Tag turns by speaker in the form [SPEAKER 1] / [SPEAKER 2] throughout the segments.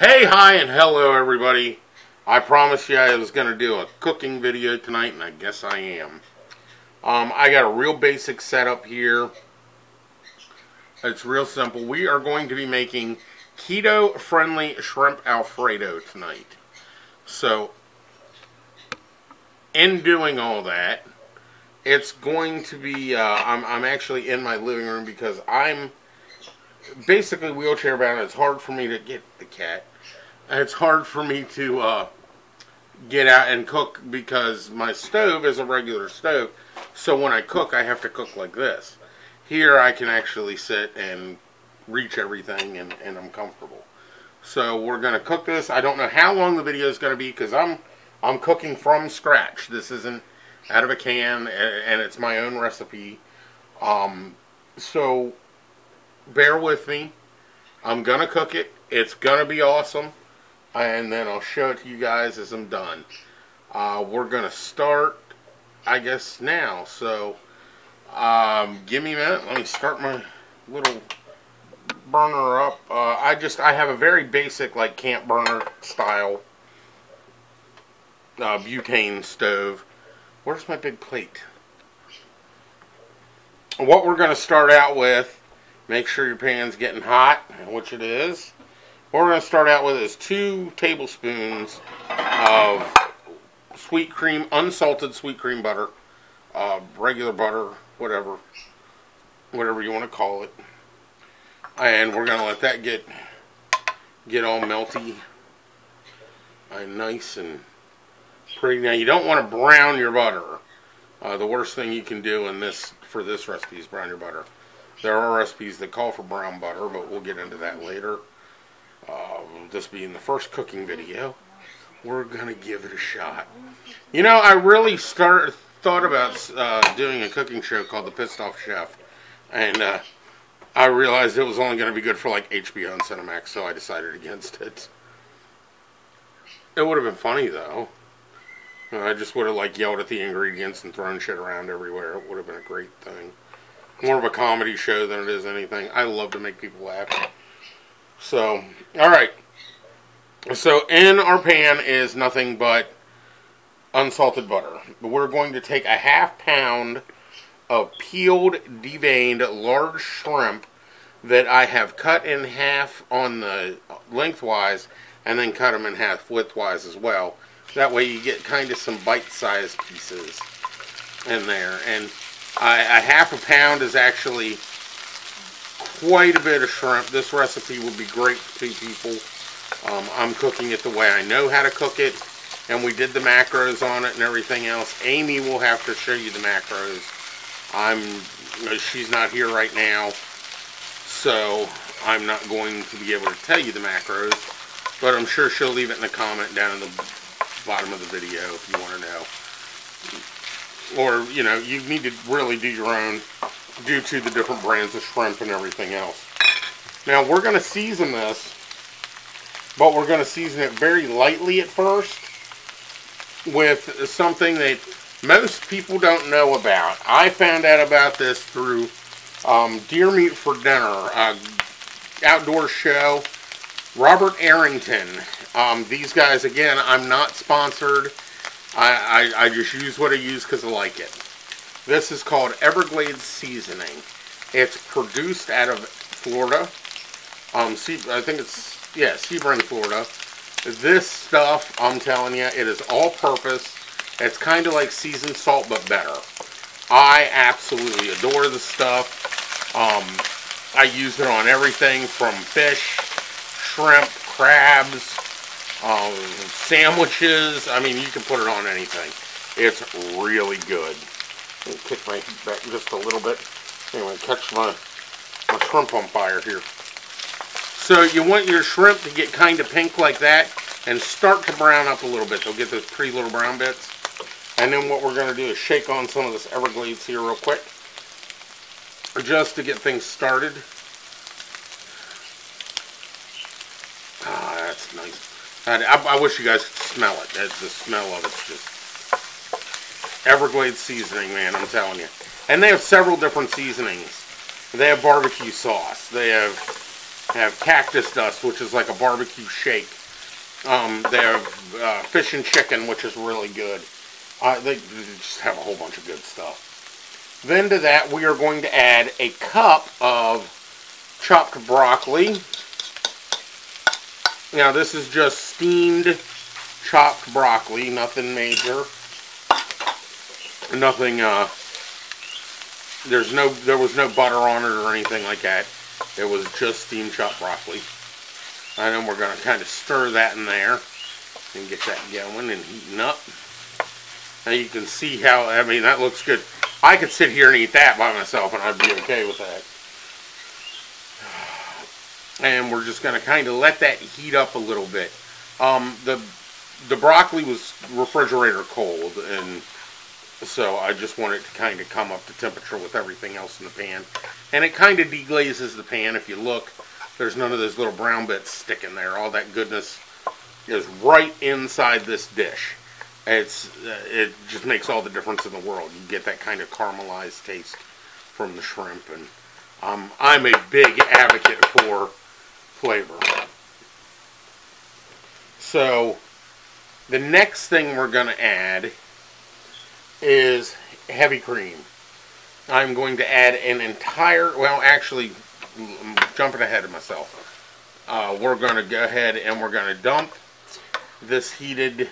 [SPEAKER 1] Hey, hi, and hello, everybody. I promised you I was going to do a cooking video tonight, and I guess I am. Um, I got a real basic setup here. It's real simple. We are going to be making keto-friendly shrimp alfredo tonight. So, in doing all that, it's going to be, uh, I'm, I'm actually in my living room because I'm basically wheelchair bound. It's hard for me to get the cat. It's hard for me to uh, get out and cook because my stove is a regular stove. So when I cook, I have to cook like this. Here, I can actually sit and reach everything, and, and I'm comfortable. So we're gonna cook this. I don't know how long the video is gonna be because I'm I'm cooking from scratch. This isn't out of a can, and it's my own recipe. Um, so bear with me. I'm gonna cook it. It's gonna be awesome, and then I'll show it to you guys as I'm done. Uh, we're gonna start, I guess now. So, um, give me a minute. Let me start my little burner up. Uh, I just I have a very basic like camp burner style uh, butane stove. Where's my big plate? What we're going to start out with, make sure your pan's getting hot, which it is. What we're going to start out with is two tablespoons of sweet cream, unsalted sweet cream butter, uh, regular butter, whatever, whatever you want to call it. And we're going to let that get get all melty and nice and pretty. Now you don't want to brown your butter. Uh, the worst thing you can do in this for this recipe is brown your butter. There are recipes that call for brown butter, but we'll get into that later. Um, this being the first cooking video, we're gonna give it a shot. You know, I really start thought about uh, doing a cooking show called The Pissed Off Chef, and uh, I realized it was only going to be good for like HBO and Cinemax, so I decided against it. It would have been funny though. I just would have like yelled at the ingredients and thrown shit around everywhere. It would have been a great thing. More of a comedy show than it is anything. I love to make people laugh. So, all right. So in our pan is nothing but unsalted butter. We're going to take a half pound of peeled, deveined large shrimp that I have cut in half on the lengthwise and then cut them in half widthwise as well. That way you get kind of some bite-sized pieces in there. And a half a pound is actually quite a bit of shrimp. This recipe will be great for two people. Um, I'm cooking it the way I know how to cook it. And we did the macros on it and everything else. Amy will have to show you the macros. I'm, she's not here right now. So I'm not going to be able to tell you the macros. But I'm sure she'll leave it in the comment down in the bottom of the video if you want to know. Or, you know, you need to really do your own due to the different brands of shrimp and everything else. Now, we're going to season this, but we're going to season it very lightly at first with something that most people don't know about. I found out about this through um, Deer Meat for Dinner, outdoor show. Robert Arrington. Um, these guys, again, I'm not sponsored. I, I, I just use what I use because I like it. This is called Everglades Seasoning. It's produced out of Florida. Um, I think it's, yeah, Sebring, Florida. This stuff, I'm telling you, it is all purpose. It's kind of like seasoned salt, but better. I absolutely adore the stuff. Um, I use it on everything from fish, shrimp, crabs, um, sandwiches. I mean, you can put it on anything. It's really good. kick my heat back just a little bit. Anyway, catch my, my shrimp on fire here. So you want your shrimp to get kind of pink like that and start to brown up a little bit. They'll get those pretty little brown bits. And then what we're going to do is shake on some of this Everglades here real quick. Just to get things started. Ah, that's I, I, wish you guys could smell it. the smell of it's just Everglades seasoning, man, I'm telling you. And they have several different seasonings. They have barbecue sauce. They have have cactus dust, which is like a barbecue shake. Um, they have uh, fish and chicken, which is really good. Uh, they just have a whole bunch of good stuff. Then to that, we are going to add a cup of chopped broccoli. Now this is just steamed chopped broccoli, nothing major. Nothing, uh, there's no, there was no butter on it or anything like that. It was just steamed chopped broccoli. And then we're going to kind of stir that in there and get that going and heating up. Now you can see how, I mean, that looks good. I could sit here and eat that by myself and I'd be okay with that. And we're just going to kind of let that heat up a little bit. Um, the the broccoli was refrigerator cold and so I just want it to kind of come up to temperature with everything else in the pan. And it kind of deglazes the pan. If you look, there's none of those little brown bits sticking there. All that goodness is right inside this dish. It's uh, It just makes all the difference in the world. You get that kind of caramelized taste from the shrimp. And um, I'm a big advocate for flavor. So the next thing we're going to add is heavy cream. I'm going to add an entire, well actually, I'm jumping ahead of myself. Uh, we're going to go ahead and we're going to dump this heated,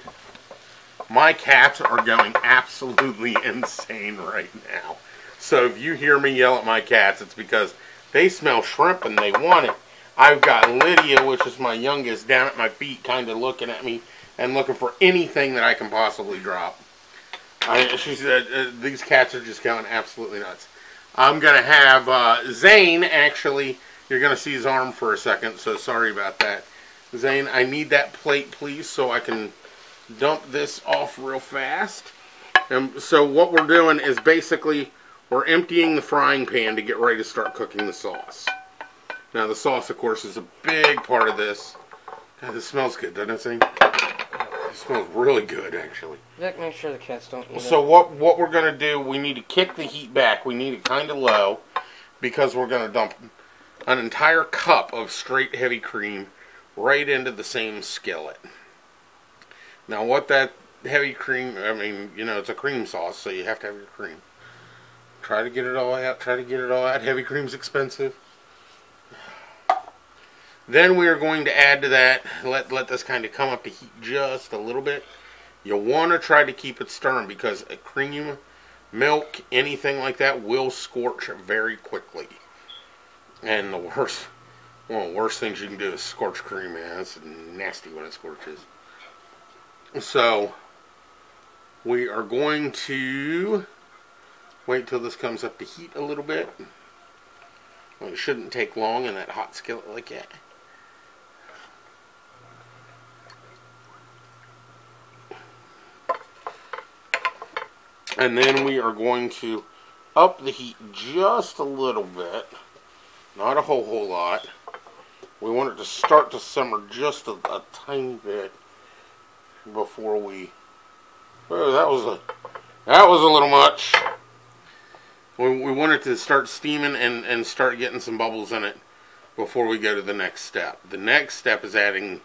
[SPEAKER 1] my cats are going absolutely insane right now. So if you hear me yell at my cats, it's because they smell shrimp and they want it. I've got Lydia, which is my youngest, down at my feet kind of looking at me and looking for anything that I can possibly drop. I, she said, uh, these cats are just going absolutely nuts. I'm going to have uh, Zane, actually, you're going to see his arm for a second, so sorry about that. Zane, I need that plate, please, so I can dump this off real fast. And so what we're doing is basically we're emptying the frying pan to get ready to start cooking the sauce. Now the sauce, of course, is a big part of this. God, this smells good, doesn't it, Zane? It smells really good, actually.
[SPEAKER 2] Vic, make sure the cats don't eat
[SPEAKER 1] So
[SPEAKER 2] it.
[SPEAKER 1] what what we're gonna do? We need to kick the heat back. We need it kind of low because we're gonna dump an entire cup of straight heavy cream right into the same skillet. Now, what that heavy cream? I mean, you know, it's a cream sauce, so you have to have your cream. Try to get it all out. Try to get it all out. Heavy cream's expensive. Then we are going to add to that, let, let this kind of come up to heat just a little bit. You want to try to keep it stirring because a cream, milk, anything like that will scorch very quickly. And the worst, one of the worst things you can do is scorch cream, man. It's nasty when it scorches. So, we are going to wait till this comes up to heat a little bit. Well, it shouldn't take long in that hot skillet like that. And then we are going to up the heat just a little bit. Not a whole whole lot. We want it to start to simmer just a, a tiny bit before we oh, that was a that was a little much. We, we want it to start steaming and, and start getting some bubbles in it before we go to the next step. The next step is adding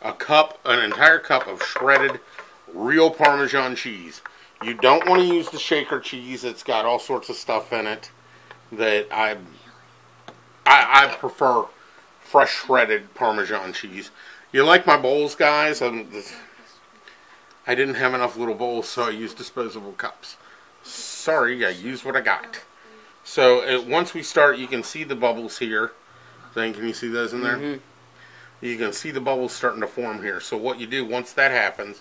[SPEAKER 1] a cup, an entire cup of shredded real Parmesan cheese. You don't want to use the shaker cheese. It's got all sorts of stuff in it that I I, I prefer fresh shredded Parmesan cheese. You like my bowls, guys? I'm, I didn't have enough little bowls, so I used disposable cups. Sorry, I used what I got. So uh, once we start, you can see the bubbles here. Then can you see those in there?
[SPEAKER 2] Mhm.
[SPEAKER 1] You can see the bubbles starting to form here. So what you do once that happens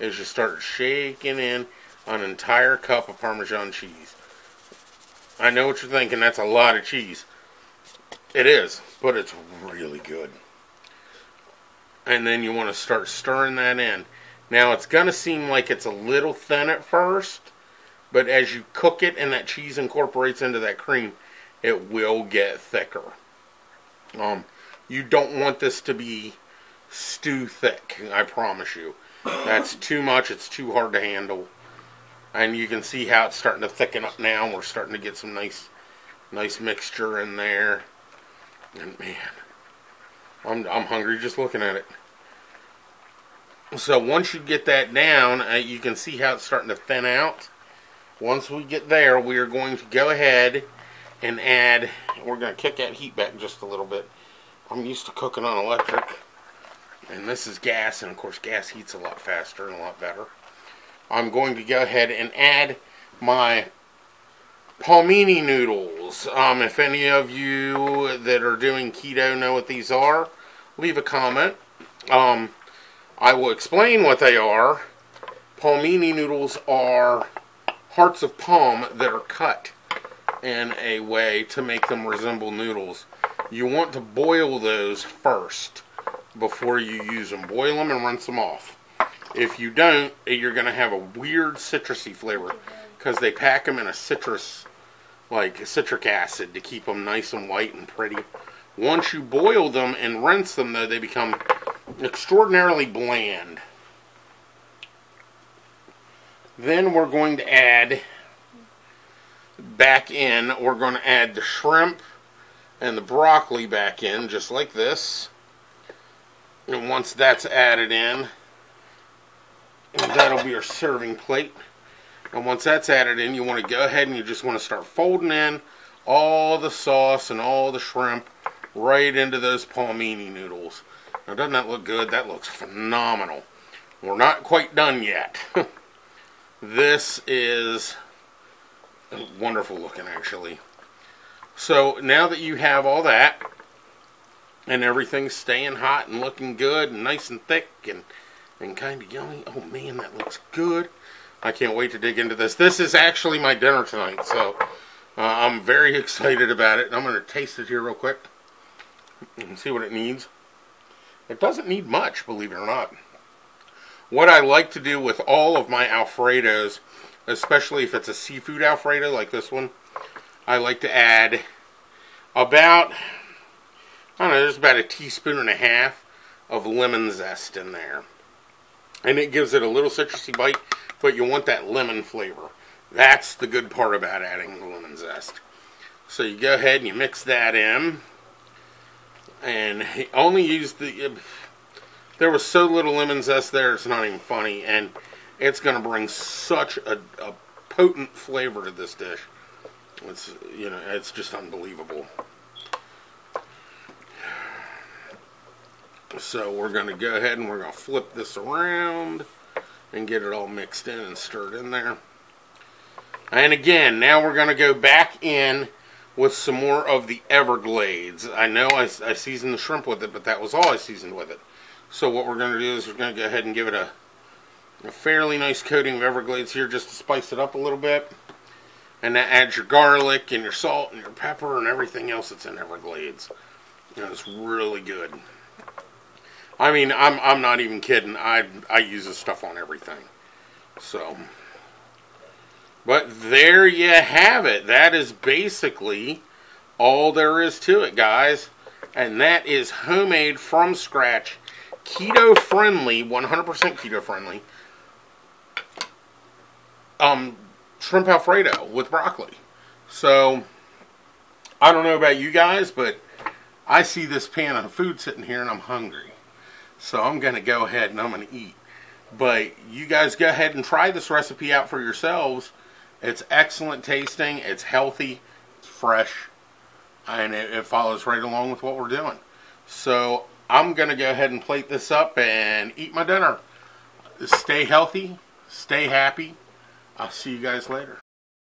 [SPEAKER 1] is you start shaking in an entire cup of Parmesan cheese. I know what you're thinking. That's a lot of cheese. It is, but it's really good. And then you want to start stirring that in. Now it's going to seem like it's a little thin at first, but as you cook it and that cheese incorporates into that cream, it will get thicker. Um, you don't want this to be stew thick, I promise you. That's too much, it's too hard to handle. And you can see how it's starting to thicken up now. We're starting to get some nice nice mixture in there. And man, I'm, I'm hungry just looking at it. So once you get that down, uh, you can see how it's starting to thin out. Once we get there, we are going to go ahead and add, we're going to kick that heat back just a little bit. I'm used to cooking on electric, and this is gas, and of course gas heats a lot faster and a lot better. I'm going to go ahead and add my palmini noodles. Um, if any of you that are doing keto know what these are, leave a comment. Um, I will explain what they are. Palmini noodles are hearts of palm that are cut in a way to make them resemble noodles. You want to boil those first before you use them. Boil them and rinse them off. If you don't, you're going to have a weird citrusy flavor because they pack them in a citrus, like citric acid, to keep them nice and white and pretty. Once you boil them and rinse them, though, they become extraordinarily bland. Then we're going to add back in, we're going to add the shrimp and the broccoli back in, just like this. And once that's added in, that'll be our serving plate. And once that's added in, you want to go ahead and you just want to start folding in all the sauce and all the shrimp right into those palmini noodles. Now, doesn't that look good? That looks phenomenal. We're not quite done yet. this is wonderful looking, actually. So, now that you have all that, and everything's staying hot and looking good and nice and thick and, and kind of yummy. Oh, man, that looks good. I can't wait to dig into this. This is actually my dinner tonight, so uh, I'm very excited about it. I'm going to taste it here real quick and see what it needs. It doesn't need much, believe it or not. What I like to do with all of my Alfredos, especially if it's a seafood Alfredo like this one, I like to add about, I don't know, there's about a teaspoon and a half of lemon zest in there. And it gives it a little citrusy bite, but you want that lemon flavor. That's the good part about adding the lemon zest. So you go ahead and you mix that in and only used the. Uh, there was so little lemon zest there, it's not even funny, and it's going to bring such a, a potent flavor to this dish. It's you know, it's just unbelievable. So we're going to go ahead and we're going to flip this around and get it all mixed in and stirred in there. And again, now we're going to go back in with some more of the Everglades. I know I, I seasoned the shrimp with it, but that was all I seasoned with it. So what we're going to do is we're going to go ahead and give it a, a fairly nice coating of Everglades here just to spice it up a little bit. And that adds your garlic and your salt and your pepper and everything else that's in Everglades. And it's really good. I mean, I'm I'm not even kidding. I I use this stuff on everything. So but there you have it. That is basically all there is to it, guys. And that is homemade from scratch, keto friendly, 100% keto friendly. Um, shrimp alfredo with broccoli. So, I don't know about you guys, but I see this pan of food sitting here and I'm hungry. So I'm going to go ahead and I'm going to eat. But you guys go ahead and try this recipe out for yourselves it's excellent tasting, it's healthy, it's fresh, and it, it follows right along with what we're doing. So I'm going to go ahead and plate this up and eat my dinner. Stay healthy, stay happy. I'll see you guys later.